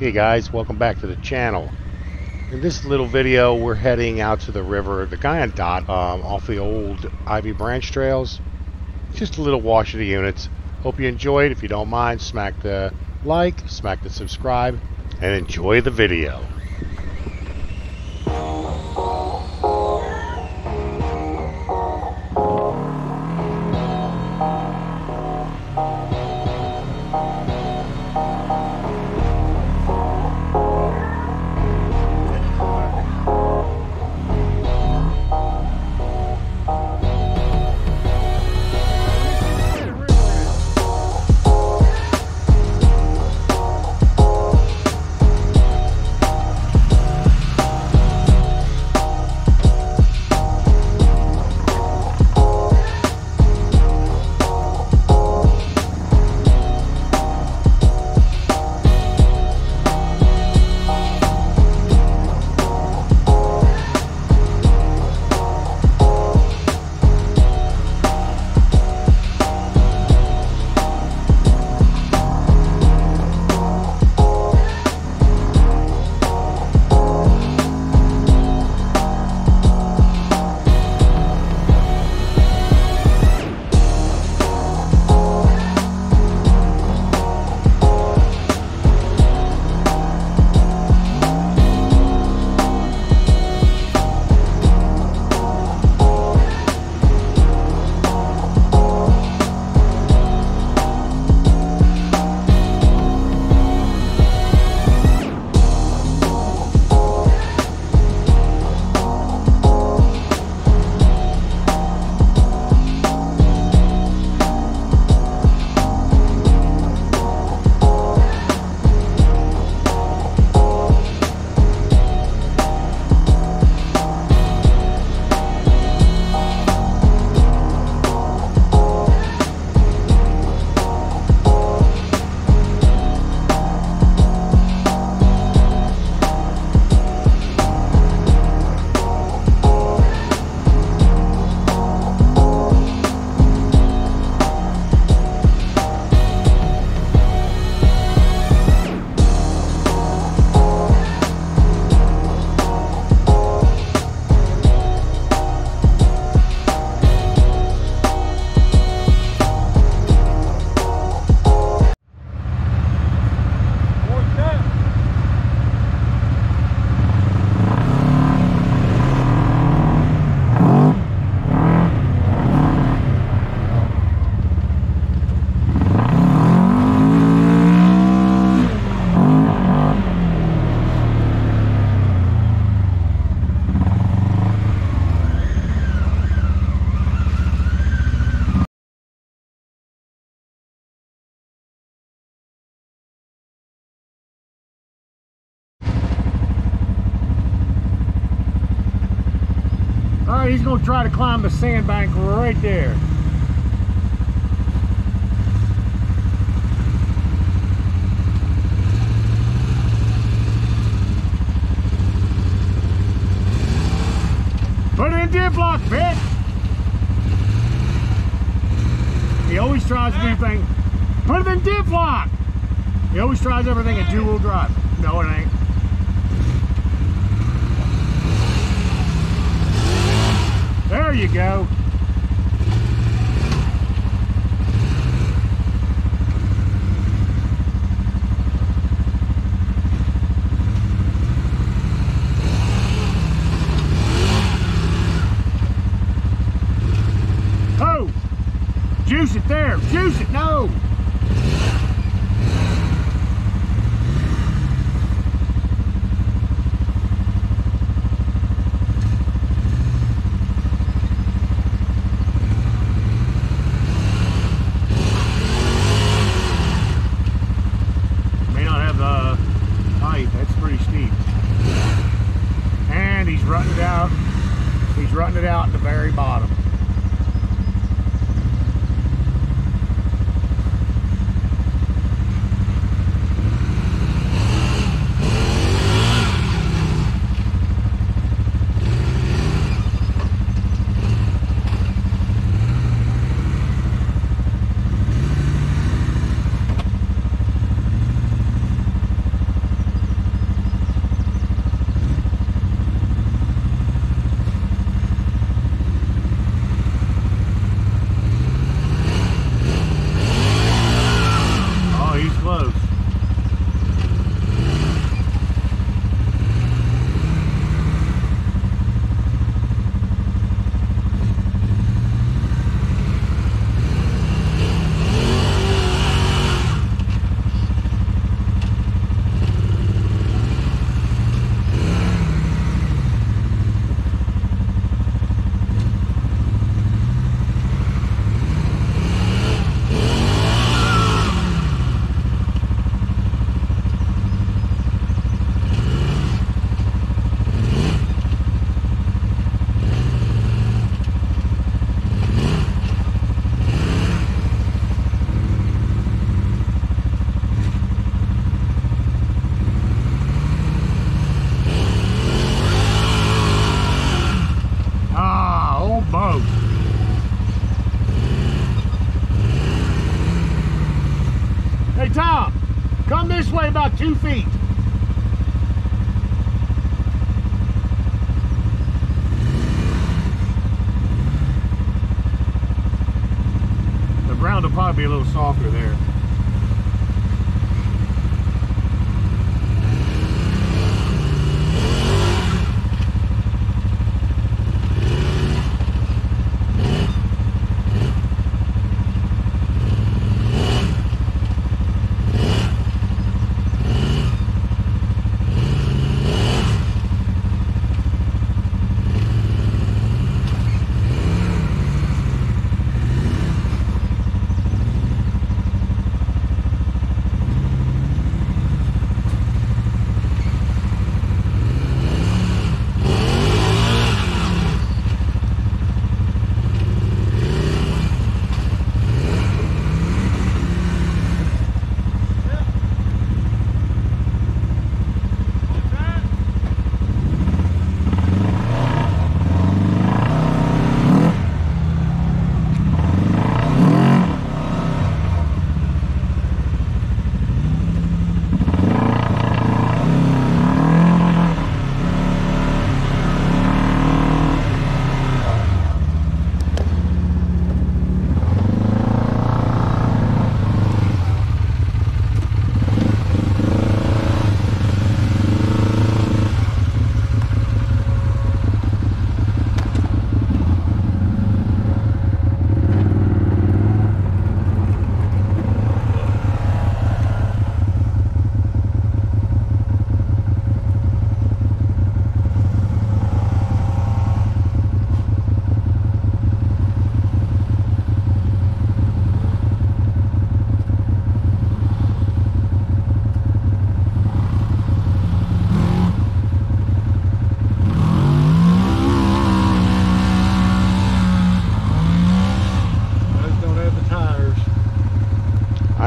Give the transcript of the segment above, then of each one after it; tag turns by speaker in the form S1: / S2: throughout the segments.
S1: Hey guys, welcome back to the channel. In this little video, we're heading out to the river, the Guyandotte, um, off the old Ivy Branch trails. Just a little wash of the units. Hope you enjoyed. If you don't mind, smack the like, smack the subscribe, and enjoy the video.
S2: He's gonna try to climb the sandbank right there. Put it in diff lock, bitch! He always tries everything. Put it in diff lock! He always tries everything in two-wheel drive. No, it ain't. There you go. Oh! Juice it there! Juice it! No! May not have the height. That's pretty steep. And he's rutting out. He's rutting it out at the very bottom. Hey, Tom, come this way about two feet. The ground will probably be a little softer there.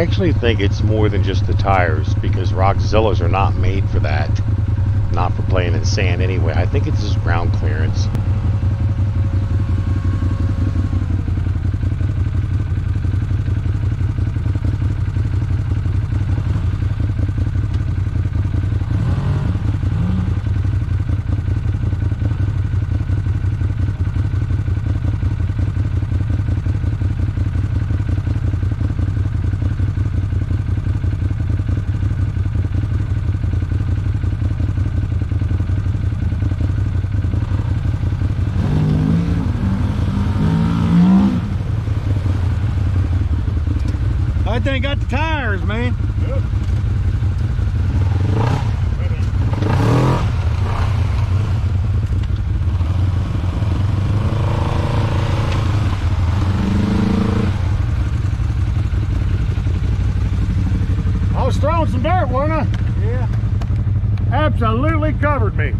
S1: I actually think it's more than just the tires because Rockzillas are not made for that. Not for playing in sand anyway. I think it's just ground clearance.
S2: I think got the tires, man. I was throwing some dirt, wasn't I? Yeah. Absolutely covered me.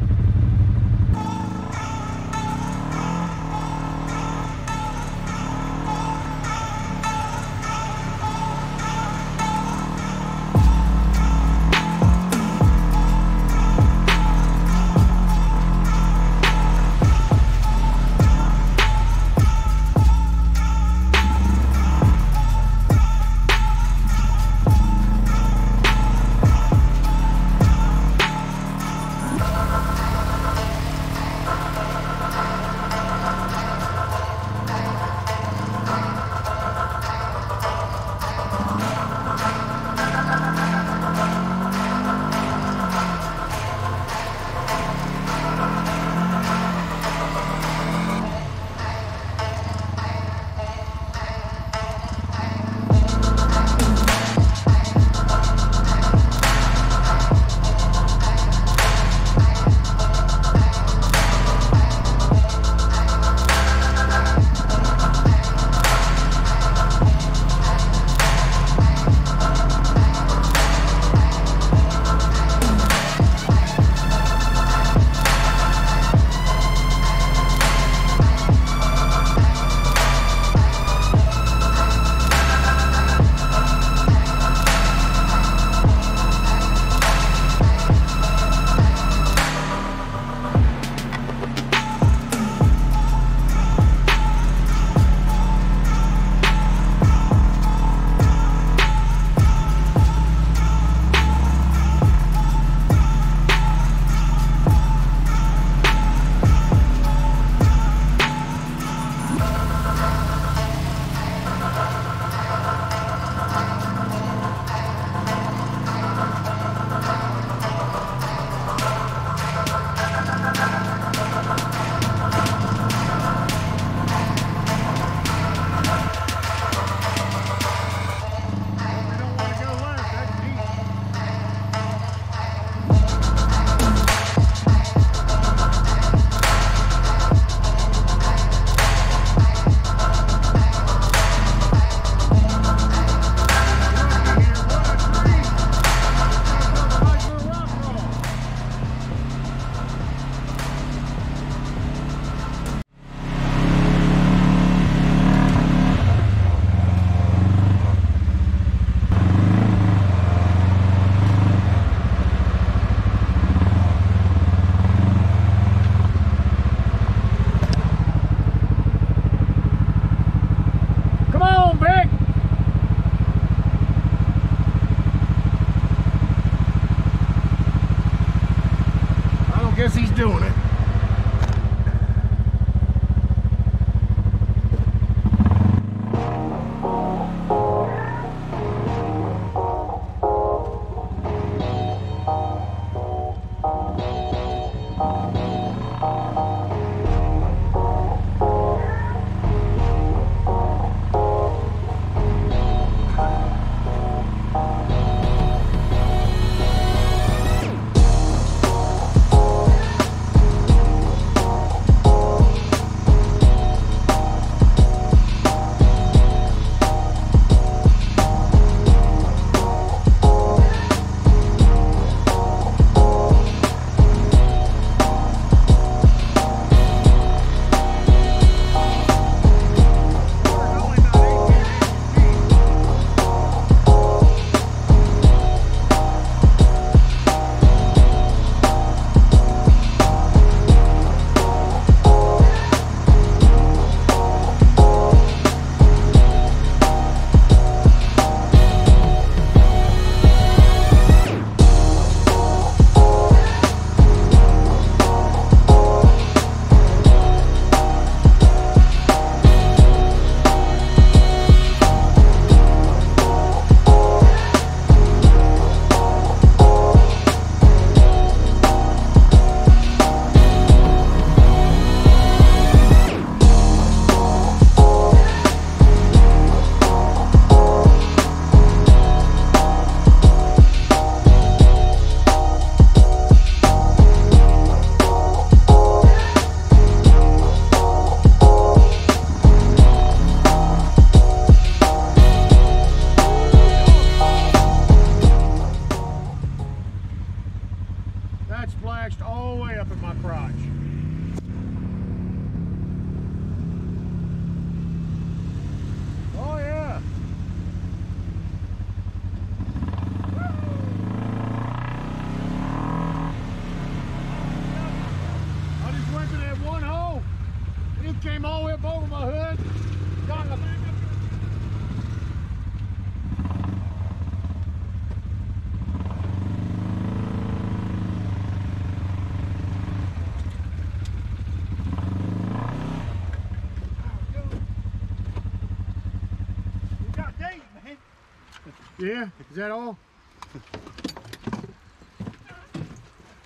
S2: Yeah, is that all?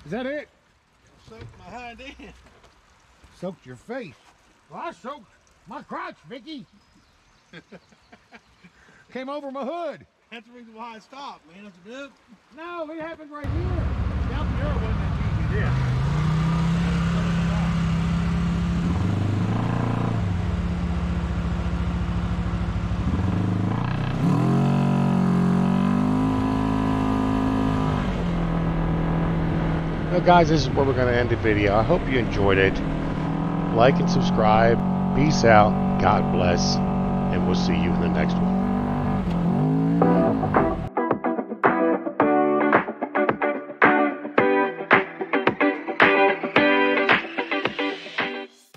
S2: Is that it?
S3: Soaked my hind end.
S2: Soaked your face. Well, I soaked my crotch, Vicky. Came over my hood.
S3: That's the reason why I stopped, man. That's good.
S2: No, it happened right here. Down here wasn't that easy, yeah.
S1: Guys, this is where we're going to end the video. I hope you enjoyed it. Like and subscribe. Peace out. God bless. And we'll see you in the next one.